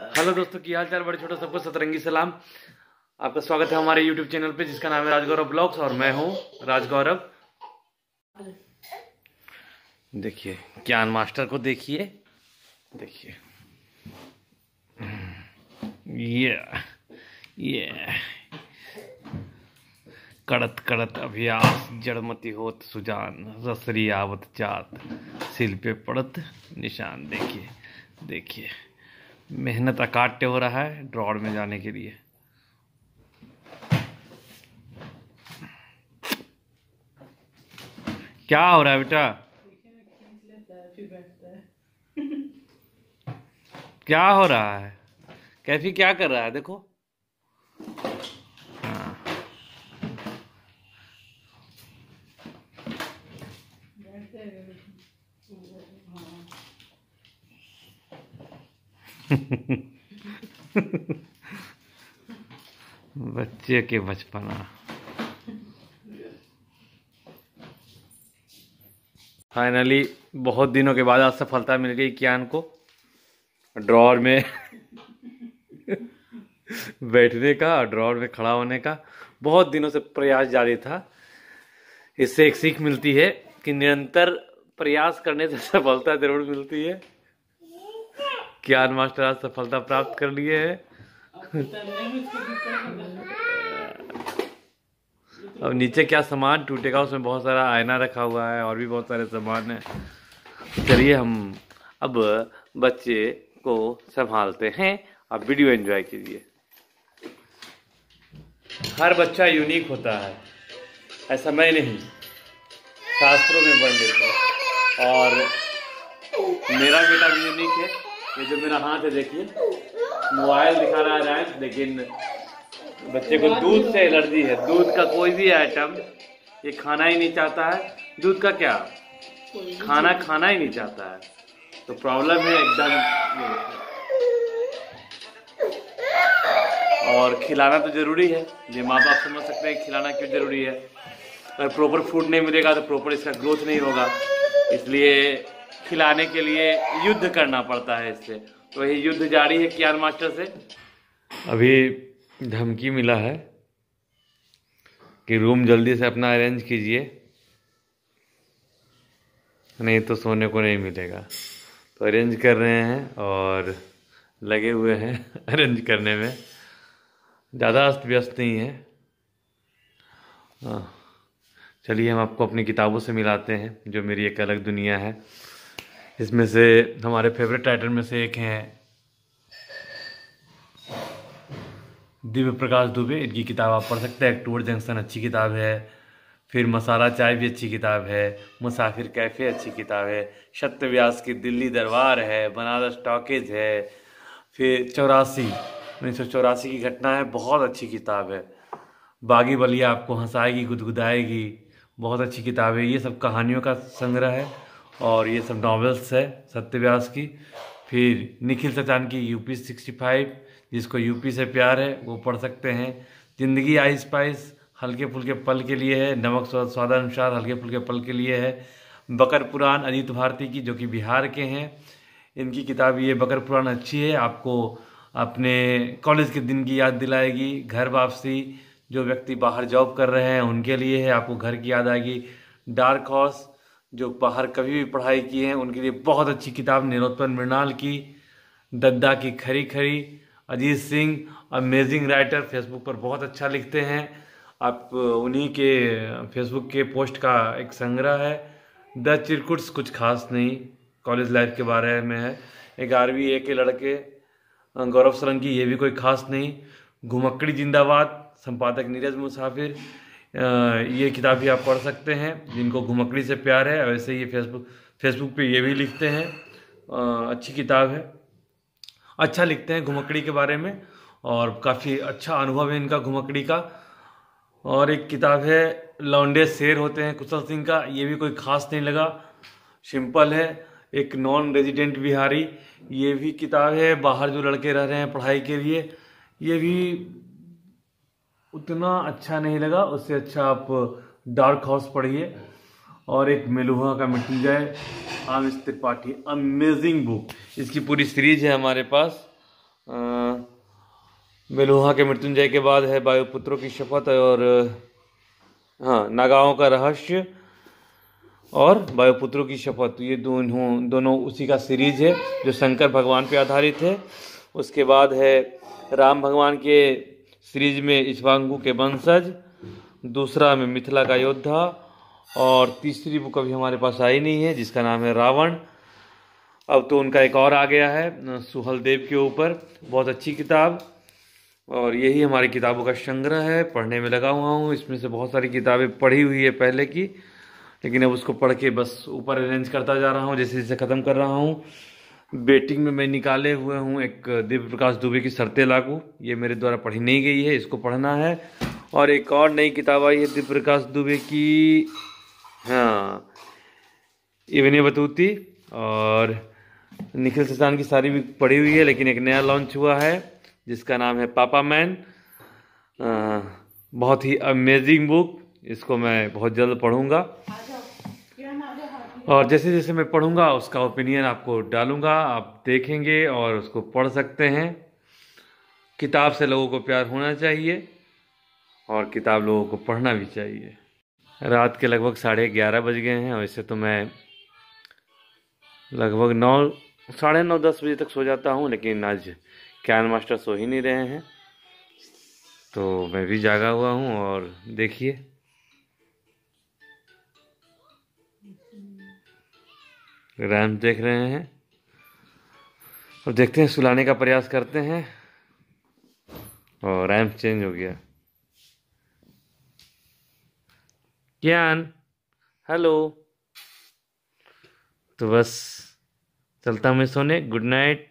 Hello दोस्तों, की हाल चाल? बड़े छोटे सबको सतरंगी सलाम। आपका स्वागत है हमारे यूट्यूब चैनल पे, जिसका नाम है राजगौरव ब्लॉग्स, और मैं हूँ राजगौरव। देखिए, ज्ञान मास्टर को देखिए। देखिए। ये ये। कड़त कड़त अभ्यास, जड़मती होत सुजान, रसरी आवत जात सिल पे पड़त निशान। देखिए देखिए। मेहनत अकाट्य हो रहा है ड्रॉड में जाने के लिए। क्या हो रहा है बेटा? क्या हो रहा है? कैफी क्या कर रहा है? देखो। हाँ। बच्चे के बचपना। फाइनली बहुत दिनों के बाद आज सफलता मिल गई कियान को। ड्रॉर में बैठने का ड्रॉर में खड़ा होने का। बहुत दिनों से प्रयास जारी था। इससे एक सीख मिलती है कि निरंतर प्रयास करने से सफलता ज़रूर मिलती है। ज्ञान मास्टर आज सफलता प्राप्त कर लिए है। अब नीचे क्या सामान टूटेगा, उसमें बहुत सारा आयना रखा हुआ है, और भी बहुत सारे सामान है। चलिए हम अब बच्चे को संभालते हैं। अब वीडियो एंजॉय कीजिए। हर बच्चा यूनिक होता है। ऐसा मैं नहीं। शास्त्रों में बन लेते और मेरा बेटा भी यूनिक है। ये जो मेरा हाथ है, देखिए। मोबाइल दिखा रहा है लेकिन बच्चे को दूध से एलर्जी है। दूध का कोई भी आइटम ये खाना ही नहीं चाहता है। दूध का क्या? खाना खाना ही नहीं चाहता है। तो प्रॉब्लम है एकदम और खिलाना तो ज़रूरी है। ये माँ बाप समझ सकते हैं खिलाना क्यों ज़रूरी है। अगर प्रॉपर फ़ूड नहीं मिलेगा तो प्रॉपर इसका ग्रोथ नहीं होगा। इसलिए खिलाने के लिए युद्ध करना पड़ता है इससे। तो ये युद्ध जारी है कियान मास्टर से? अभी धमकी मिला है कि रूम जल्दी से अपना अरेंज कीजिए। नहीं तो सोने को नहीं मिलेगा। तो अरेंज कर रहे हैं और लगे हुए हैं अरेंज करने में। ज़्यादा अस्त व्यस्त नहीं है। हाँ, चलिए हम आपको अपनी किताबों से मिलाते हैं जो मेरी एक अलग दुनिया है। इसमें से हमारे फेवरेट राइटर में से एक हैं दिव्य प्रकाश दुबे। इनकी किताब आप पढ़ सकते हैं। टूर जंक्शन अच्छी किताब है। फिर मसाला चाय भी अच्छी किताब है। मुसाफिर कैफ़े अच्छी किताब है। सत्य व्यास की दिल्ली दरबार है। बनारस टॉकेज है। फिर चौरासी, उन्नीस सौ चौरासी की घटना है। बहुत अच्छी किताब है। बागी बलिया आपको हंसाएगी, गुदगुदाएगी। बहुत अच्छी किताब है। ये सब कहानियों का संग्रह है। और ये सब नॉवेल्स है, सत्यव्यास की। फिर निखिल सचान की यूपी सिक्सटी फाइव जिसको यूपी से प्यार है, वो पढ़ सकते हैं। ज़िंदगी आइस पाइस हल्के फुल्के पल के लिए है। नमक स्वाद, स्वादानुसार हल्के फुल्के पल के लिए है। बकर पुराण अजीत भारती की, जो कि बिहार के हैं। इनकी किताब ये बकर पुराण अच्छी है, आपको अपने कॉलेज के दिन की याद दिलाएगी। घर वापसी, जो व्यक्ति बाहर जॉब कर रहे हैं, उनके लिए है, आपको घर की याद आएगी। डार्क हॉर्स जो बाहर कभी भी पढ़ाई किए हैं, उनके लिए बहुत अच्छी किताब निरोत्पन मृणाल की, दद्दा की खरी खरी, Ajit Singh amazing writer Facebook पर बहुत अच्छा लिखते हैं। आप, उन्हीं के फेसबुक के पोस्ट का एक संग्रह है, द चिरकुट्स कुछ खास नहीं कॉलेज लाइफ के बारे में है। ग्यारहवीं ए के लड़के, गौरव सरंगी, ये भी कोई खास नहीं। घुमक्कड़ी जिंदाबाद, संपादक नीरज मुसाफिर ये किताब भी आप पढ़ सकते हैं, जिनको घुमकड़ी से प्यार है, वैसे ये फेसबुक फेसबुक पे ये भी लिखते हैं। अच्छी किताब है। अच्छा लिखते हैं घुमकड़ी के बारे में, और काफ़ी अच्छा अनुभव है इनका घुमकड़ी का। और एक किताब है, लौंडे शेर होते हैं कुशल सिंह का, ये भी कोई खास नहीं लगा। सिंपल है, एक नॉन रेजिडेंट बिहारी, ये भी किताब है, बाहर जो लड़के रह रहे हैं पढ़ाई के लिए, ये भी उतना अच्छा नहीं लगा, उससे अच्छा आप डार्क हाउस पढ़िए और एक मेलुहा का मिट्टी जाए। आमिश त्रिपाठी अमेजिंग बुक इसकी पूरी सीरीज़ है हमारे पास। बेलुहा के मृत्युंजय के बाद है वायुपुत्रों की शपथ और हाँ नागाओं का रहस्य और वायुपुत्रों की शपथ। ये दोनों दोनों उसी का सीरीज़ है जो शंकर भगवान पे आधारित है। उसके बाद है राम भगवान के सीरीज़ में इश्वांगु के वंशज, दूसरा में मिथिला का योद्धा, और तीसरी बुक अभी हमारे पास आई नहीं है, जिसका नाम है रावण। अब तो उनका एक और आ गया है, सुहल देव के ऊपर, बहुत अच्छी किताब। और यही हमारी किताबों का संग्रह है, पढ़ने में लगा हुआ हूँ, इसमें से बहुत सारी किताबें पढ़ी हुई है पहले की, लेकिन अब उसको पढ़ के बस ऊपर अरेंज करता जा रहा हूँ जैसे जैसे ख़त्म कर रहा हूँ। बेटिंग में मैं निकाले हुए हूँ एक दिव्य प्रकाश दुबे की शर्तें लागू। ये मेरे द्वारा पढ़ी नहीं गई है, इसको पढ़ना है। और एक और नई किताब आई है दिव्य प्रकाश दुबे की। हाँ इवनी बतूती। और निखिल सचान की सारी भी पढ़ी हुई है, लेकिन एक नया लॉन्च हुआ है, जिसका नाम है पापा मैन। बहुत ही अमेजिंग बुक इसको मैं बहुत जल्द पढ़ूँगा। और जैसे जैसे मैं पढ़ूँगा, उसका ओपिनियन आपको डालूँगा, आप देखेंगे और उसको पढ़ सकते हैं। किताब से लोगों को प्यार होना चाहिए और किताब लोगों को पढ़ना भी चाहिए। रात के लगभग साढ़े ग्यारह बज गए हैं, वैसे तो मैं लगभग नौ, साढ़े नौ दस बजे तक सो जाता हूँ, लेकिन आज कैन मास्टर सो ही नहीं रहे हैं। तो मैं भी जागा हुआ हूँ और देखिए। रैम देख रहे हैं। अब देखते हैं, सुलाने का प्रयास करते हैं। और रैम चेंज हो गया। ज्ञान, हेलो। तो बस, चलता मैं सोने। Good night.